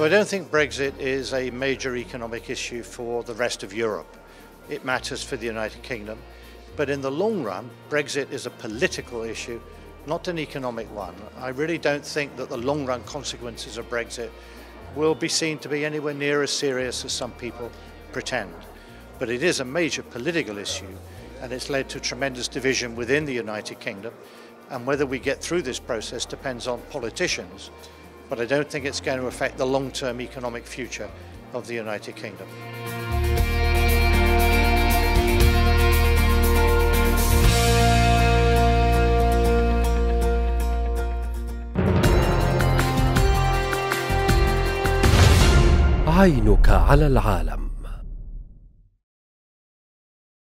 So I don't think Brexit is a major economic issue for the rest of Europe. It matters for the United Kingdom. But in the long run, Brexit is a political issue, not an economic one. I really don't think that the long run consequences of Brexit will be seen to be anywhere near as serious as some people pretend. But it is a major political issue and it's led to tremendous division within the United Kingdom. And whether we get through this process depends on politicians But I don't think it's going to affect the long term economic future of the United Kingdom. عينك على العالم